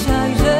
下人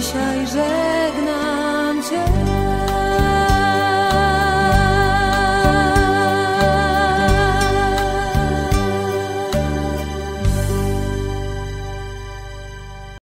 dzisiaj żegnam.